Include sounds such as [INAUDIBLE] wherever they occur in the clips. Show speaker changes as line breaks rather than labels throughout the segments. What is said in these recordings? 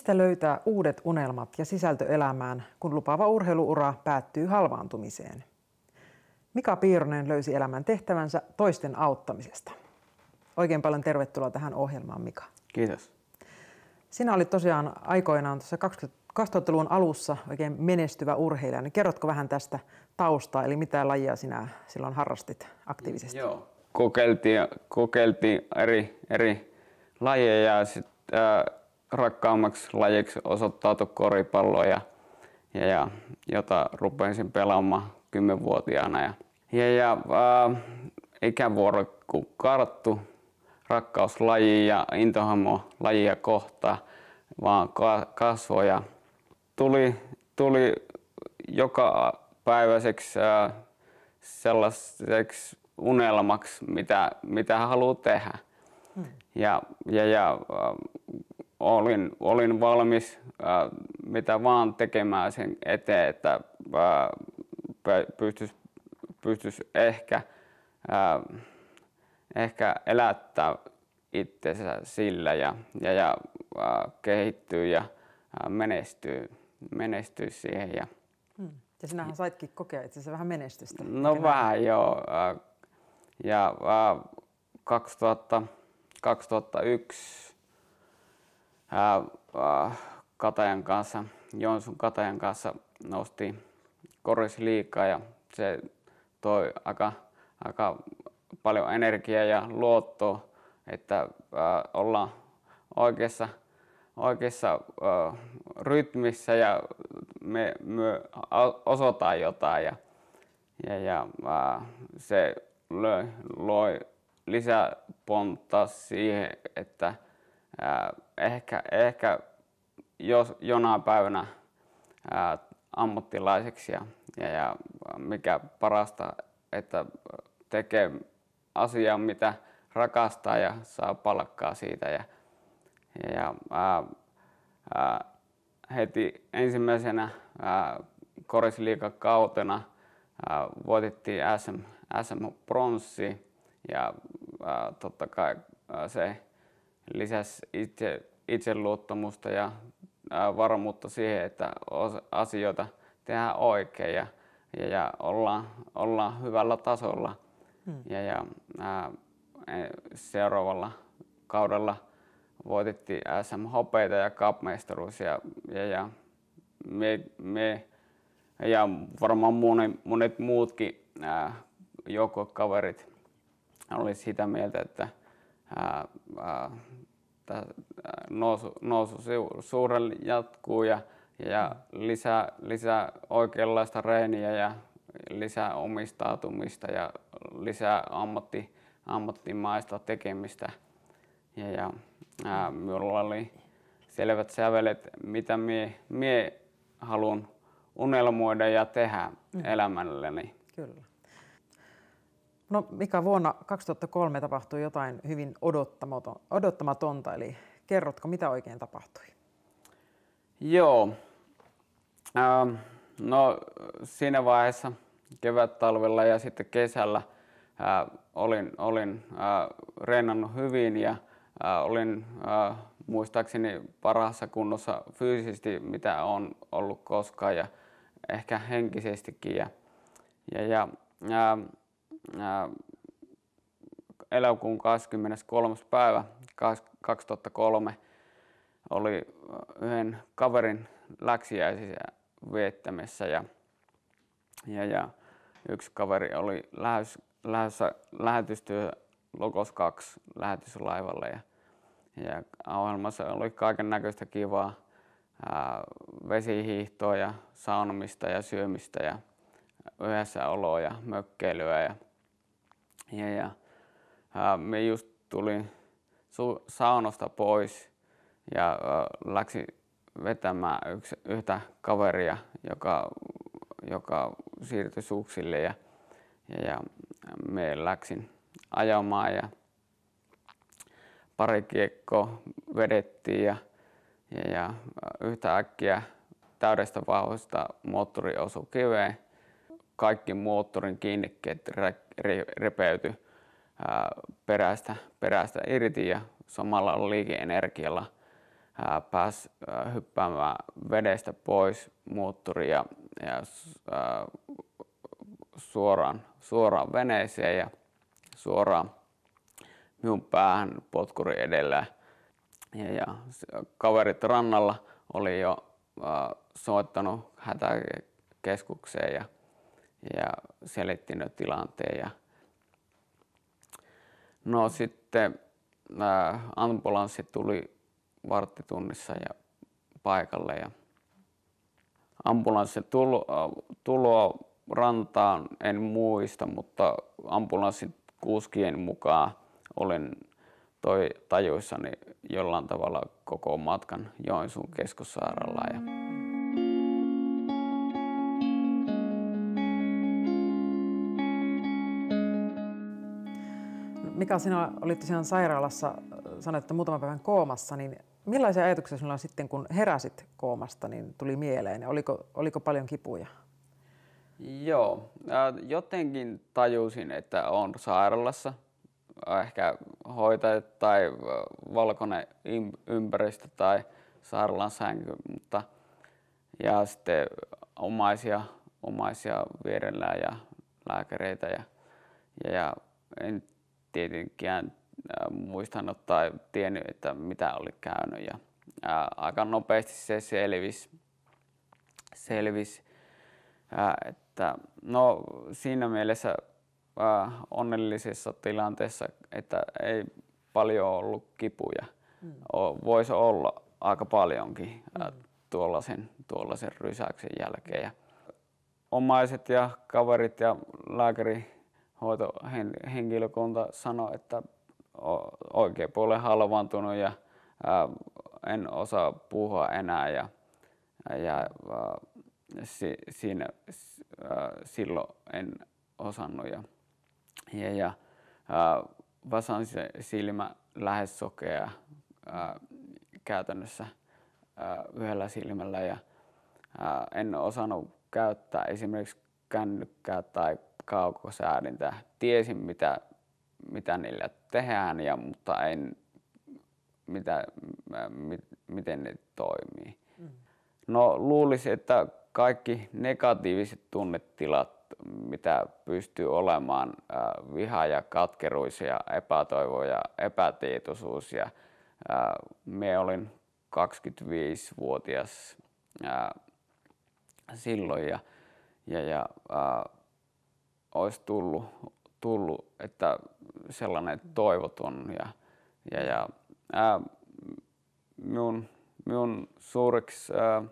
Mistä löytää uudet unelmat ja sisältö elämään, kun lupaava urheiluura päättyy halvaantumiseen? Mika Piironen löysi elämän tehtävänsä toisten auttamisesta. Oikein paljon tervetuloa tähän ohjelmaan, Mika.
Kiitos.
Sinä olit tosiaan aikoinaan tuossa 2000-luvun alussa oikein menestyvä urheilija. Niin kerrotko vähän tästä taustaa, eli mitä lajia sinä silloin harrastit aktiivisesti?
Joo, kokeiltiin, kokeiltiin eri, eri lajeja ja sit, äh, rakkaammaksi lajiksi osoittautui koripallo, ja, ja, ja, jota rupesin pelaamaan kymmenvuotiaana. Ja, ja, ja äh, ikävuoro kun karttu, rakkauslaji ja intohamo lajia kohtaan vaan kasvoi ja tuli, tuli joka päiväiseksi äh, sellaiseksi unelmaksi, mitä, mitä haluaa tehdä. Hmm. Ja, ja, ja äh, olin, olin valmis äh, mitä vaan tekemään sen eteen, että pystyisi pystyis ehkä, ehkä elättää itsensä sillä ja, ja, ja äh, kehittyy ja äh, menestyy, menestyy siihen. Ja,
hmm. ja sinähän saitkin kokea itse vähän menestystä.
No vähän joo. Äh, ja äh, 2000, 2001 Katajan kanssa, Jonsun Katajan kanssa nosti korisliikaa ja se toi aika, aika paljon energiaa ja luottoa, että ollaan oikeassa, oikeassa rytmissä ja me, me osoitaan jotain ja, ja, ja se loi, loi lisäpontta siihen, että ää, ehkä, ehkä jos jonain päivänä ää, ammattilaiseksi ja, ja, ja mikä parasta, että tekee asiaa, mitä rakastaa ja saa palkkaa siitä. Ja, ja, ää, ää, heti ensimmäisenä korisliikakautena ää, voitettiin SM, SM ja ää, totta kai ää, se lisäsi itse, itseluottamusta ja varmuutta siihen, että asioita tehdään oikein ja, ja, ja ollaan, ollaan hyvällä tasolla. Hmm. Ja, ja ää, e, seuraavalla kaudella voitettiin SM Hopeita ja Cup-mestaruus ja, ja, ja me, me ja varmaan monet, monet muutkin joukkokaverit oli sitä mieltä, että ää, ää, nousu, nousu suurelle jatkuu ja, ja lisää, lisää oikeanlaista reeniä ja lisää omistautumista ja lisää ammatti, ammattimaista tekemistä. Ja, ja ää, minulla oli selvät sävelet, mitä mie, mie haluan unelmoida ja tehdä mm. elämälleni.
Kyllä. No mikä vuonna 2003 tapahtui jotain hyvin odottamatonta, eli kerrotko mitä oikein tapahtui?
Joo. Ähm, no siinä vaiheessa kevät-talvella ja sitten kesällä äh, olin, olin äh, reenannut hyvin ja äh, olin äh, muistaakseni parhaassa kunnossa fyysisesti, mitä on ollut koskaan ja ehkä henkisestikin. Ja, ja, ja äh, elokuun 23. päivä 2003 oli yhden kaverin läksiäisiä viettämässä ja, ja, ja yksi kaveri oli lähes, lähdössä lähetystyö Logos 2 lähetyslaivalle ja, ja ohjelmassa oli kaiken näköistä kivaa ää, vesihiihtoa ja saunomista ja syömistä ja yhdessä oloa ja mökkeilyä. Ja, ja, ja ää, me just tulin su- saunosta pois ja ää, läksi vetämään yksi, yhtä kaveria, joka, joka siirtyi suksille ja, ja, ja me läksin ajamaan ja pari kiekkoa vedettiin ja, ja, ja yhtä äkkiä täydestä vauhdista moottori osui kiveen kaikki moottorin kiinnikkeet repeytyi perästä, perästä irti ja samalla liikeenergialla pääsi hyppäämään vedestä pois moottoria ja suoraan, suoraan veneeseen ja suoraan minun päähän potkuri edellä. Ja, ja kaverit rannalla oli jo soittanut hätäkeskukseen ja, ja selitti nyt tilanteen. Ja no sitten äh, ambulanssi tuli varttitunnissa ja paikalle ja ambulanssi tulo, tuloa rantaan en muista, mutta ambulanssin kuskien mukaan olin toi tajuissani jollain tavalla koko matkan Joensuun keskussairaalaan. Ja
Mika, sinä olit tosiaan sairaalassa, sanoit, että muutaman päivän koomassa, niin millaisia ajatuksia sinulla sitten, kun heräsit koomasta, niin tuli mieleen? Oliko, oliko paljon kipuja?
Joo, jotenkin tajusin, että on sairaalassa. Ehkä hoitajat tai valkoinen ympäristö tai sairaalan sänky, mutta ja sitten omaisia, omaisia vierellä ja lääkäreitä ja, ja, ja en tietenkään muistanut tai tiennyt, että mitä oli käynyt ja ää, aika nopeasti se selvisi, ää, että no siinä mielessä ää, onnellisessa tilanteessa, että ei paljon ollut kipuja. Mm. Voisi olla aika paljonkin ää, mm. tuollaisen, tuollaisen rysäyksen jälkeen. Ja omaiset ja kaverit ja lääkärihoitohenkilökunta sanoi, että oikein puolen halvaantunut ja en osaa puhua enää ja, ja siinä silloin en osannut ja, ja, ja vasan silmä lähes sokea käytännössä yhdellä silmällä ja en osannut käyttää esimerkiksi kännykkää tai kaukosäädintä. Tiesin mitä, mitä niillä tehdään, ja, mutta en mitä, mit, miten ne toimii. Mm. No luulisin, että kaikki negatiiviset tunnetilat, mitä pystyy olemaan, äh, viha ja katkeruus ja epätoivo ja epätietoisuus. Ja, äh, me olin 25-vuotias äh, silloin ja, ja, ja äh, olisi tullut, tullut, että sellainen toivoton ja, ja, ja ää, minun, minun suureksi ää,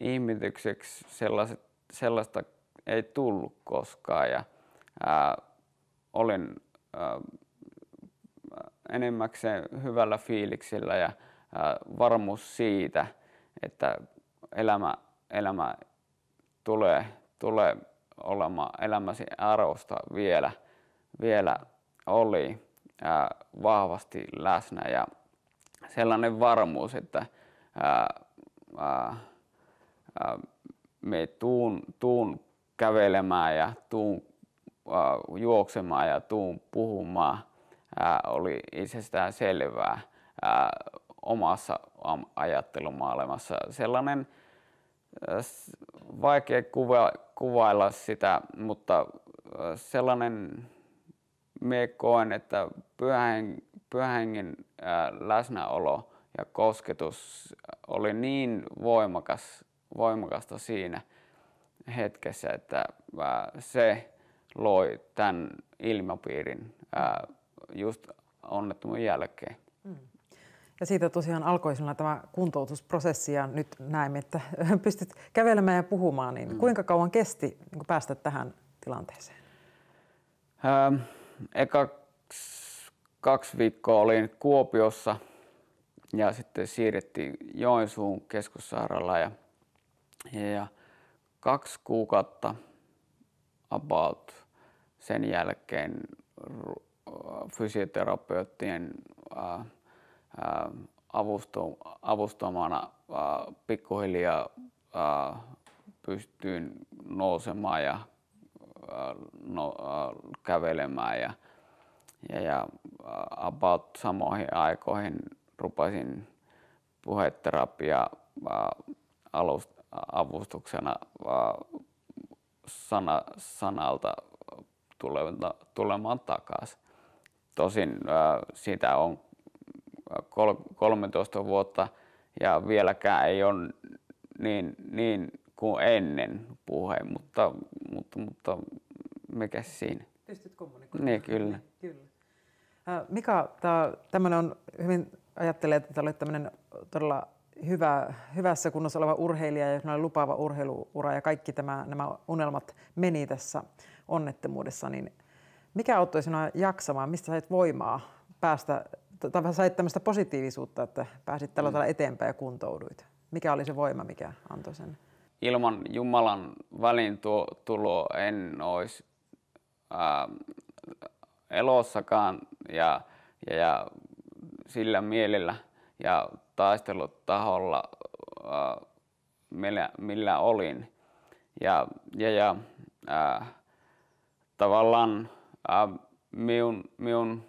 ihmetykseksi sellaiset, sellaista ei tullut koskaan ja ää, olin ää, enemmäkseen hyvällä fiiliksellä ja ää, varmuus siitä, että elämä, elämä tulee, tulee olemaan elämäsi arvosta vielä, vielä oli ää, vahvasti läsnä ja sellainen varmuus, että ää, ää, me tuun, tuun kävelemään ja tuun ää, juoksemaan ja tuun puhumaan ää, oli itsestään selvää ää, omassa ajattelumaailmassa. Sellainen vaikea kuva, kuvailla sitä, mutta sellainen me koen, että pyhän, pyhängen läsnäolo ja kosketus oli niin voimakas, voimakasta siinä hetkessä, että se loi tämän ilmapiirin just onnettomuuden jälkeen.
Ja siitä tosiaan alkoi sinulla tämä kuntoutusprosessi ja nyt näemme, että [LAUGHS] pystyt kävelemään ja puhumaan. Niin mm. Kuinka kauan kesti niin päästä tähän tilanteeseen?
Ähm, eka kaksi viikkoa olin Kuopiossa ja sitten siirrettiin Joensuun keskussairaalaan ja, ja kaksi kuukautta about sen jälkeen fysioterapeuttien äh, avustamana pikkuhiljaa pystyin nousemaan ja no, kävelemään ja, ja, ja about samoihin aikoihin rupesin puheterapia avustuksena sana, sanalta tulemaan takaisin. Tosin sitä on 13 vuotta ja vieläkään ei ole niin, niin kuin ennen puhe, mutta, mutta, mutta mikä siinä?
Pystyt kommunikoimaan.
Niin, kyllä.
kyllä. Mika, tämmöinen on hyvin, ajattelee, että olet tämmöinen todella hyvä, hyvässä kunnossa oleva urheilija ja lupaava urheiluura ja kaikki tämä, nämä unelmat meni tässä onnettomuudessa, niin mikä auttoi sinua jaksamaan? Mistä sait voimaa päästä, tai sait tämmöistä positiivisuutta, että pääsit tällä mm. tavalla eteenpäin ja kuntouduit? Mikä oli se voima, mikä antoi sen?
Ilman Jumalan tulo en olisi ää, elossakaan ja, ja, ja sillä mielellä ja taistelutaholla ää, millä, millä olin. Ja, ja, ja ää, tavallaan ää, minun, minun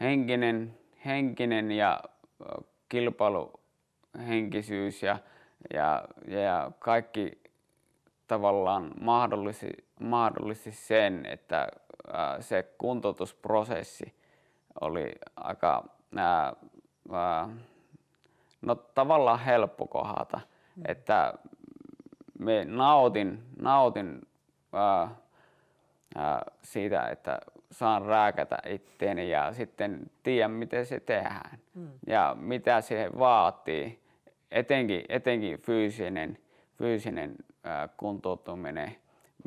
henkinen, henkinen ja kilpailuhenkisyys ja, ja, ja kaikki tavallaan mahdollisi, mahdollisi sen, että ää, se kuntoutusprosessi oli aika ää, ää, no, tavallaan helppo kohdata. Mm. Että me nautin, nautin ää, ää, siitä, että saan rääkätä itteeni ja sitten tiedän, miten se tehdään mm. ja mitä se vaatii. Etenkin, etenkin fyysinen, fyysinen ää, kuntoutuminen,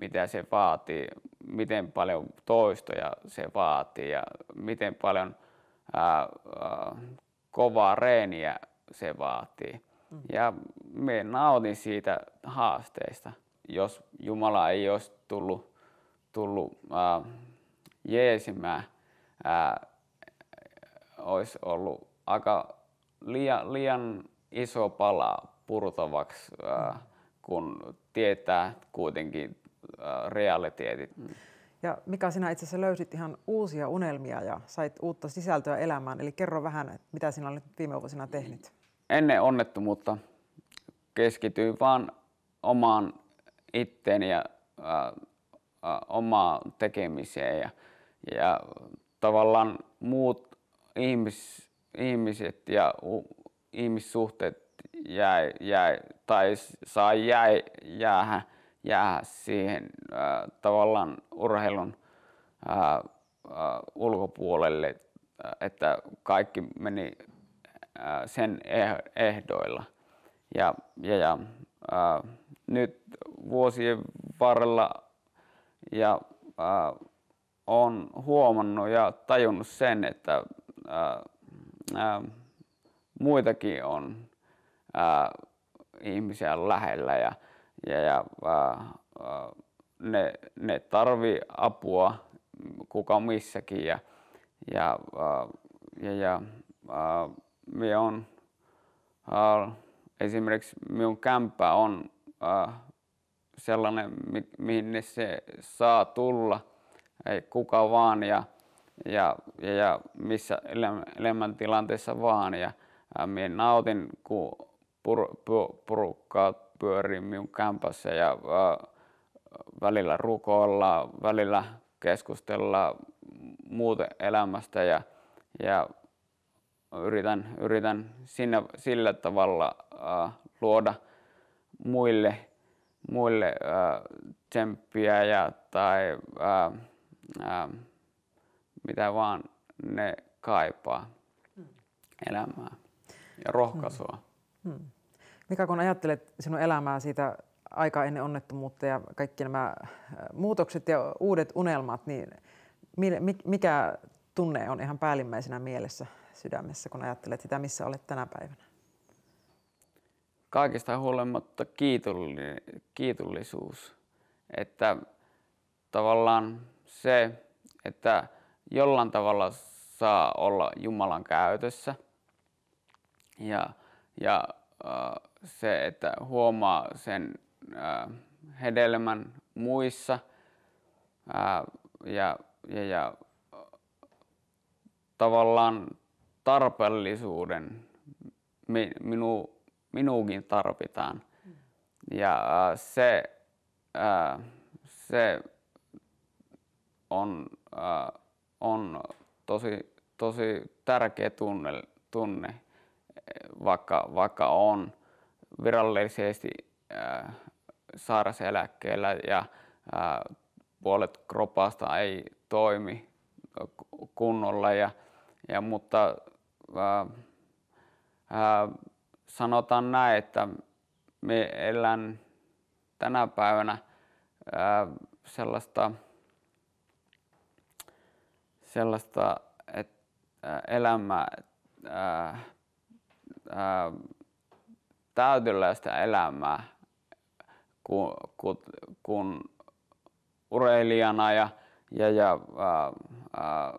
mitä se vaatii, miten paljon toistoja se vaatii ja miten paljon ää, ää, kovaa reeniä se vaatii. Mm. Ja me nautin siitä haasteesta. Jos Jumala ei olisi tullut, tullut äh, jeesimään, äh, olisi ollut aika liian, liian iso pala purtavaksi, äh, kun tietää kuitenkin äh, realiteetit. Mm.
Ja Mika, sinä itse asiassa löysit ihan uusia unelmia ja sait uutta sisältöä elämään. Eli kerro vähän, että mitä sinä olet viime vuosina tehnyt.
Ennen onnettomuutta keskityin vain omaan itteeni ja äh, äh, omaan tekemiseen. Ja, ja tavallaan muut ihmis, ihmiset ja u, ihmissuhteet jäi, jäi, tai sai jäi, jäädä jää siihen äh, tavallaan urheilun äh, äh, ulkopuolelle, että kaikki meni äh, sen eh-, ehdoilla. Ja, ja, ja äh, nyt vuosien varrella ja äh, on huomannut ja tajunnut sen, että äh, äh, muitakin on äh, ihmisiä lähellä ja, ja, ja äh, ne, ne tarvii apua kuka missäkin ja, ja, äh, ja, ja me on äh, esimerkiksi minun kämppä on äh, sellainen, mi, mihin se saa tulla, ei kuka vaan ja, ja, ja, ja missä elämäntilanteessa vaan. Ja, äh, minä nautin, kun pur, pur, porukkaa pyörii minun kämpässä ja äh, välillä rukoilla, välillä keskustella muuten elämästä ja, ja yritän, yritän sinne, sillä tavalla äh, luoda muille, muille äh, tsemppiä ja, tai äh, äh, mitä vaan ne kaipaa hmm. elämää ja rohkaisua. Hmm.
Mikä kun ajattelet sinun elämää siitä aika ennen onnettomuutta ja kaikki nämä äh, muutokset ja uudet unelmat, niin mikä tunne on ihan päällimmäisenä mielessä sydämessä, kun ajattelet sitä, missä olet tänä päivänä?
Kaikista huolimatta kiitollisuus. Että tavallaan se, että jollain tavalla saa olla Jumalan käytössä ja, ja äh, se, että huomaa sen äh, hedelmän muissa äh, ja, ja, ja tavallaan tarpeellisuuden minu, minuukin tarvitaan. Ja se, se on, on tosi, tosi tärkeä tunne, tunne vaikka, vaikka on virallisesti sairaseläkkeellä ja puolet kropasta ei toimi kunnolla. Ja, ja, mutta ää, ää, sanotaan näin, että me elän tänä päivänä ää, sellaista, sellaista et, ää, elämää, ää, ää, täydelläistä elämää, kun, kun, kun urheilijana ja, ja, ja ää, ää,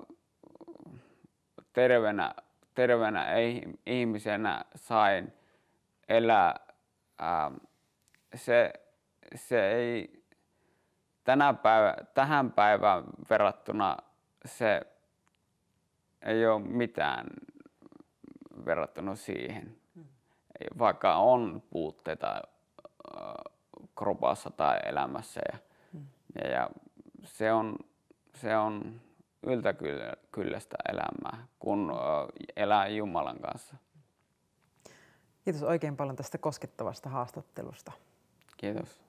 terveenä, terveenä ihmisenä sain elää. Ää, se, se ei tänä päivä, tähän päivään verrattuna se ei ole mitään verrattuna siihen. Vaikka on puutteita kropassa tai elämässä. Ja, mm. ja, ja se on, se on yltäkylläistä elämää, kun elää Jumalan kanssa.
Kiitos oikein paljon tästä koskettavasta haastattelusta.
Kiitos.